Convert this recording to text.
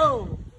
Falou!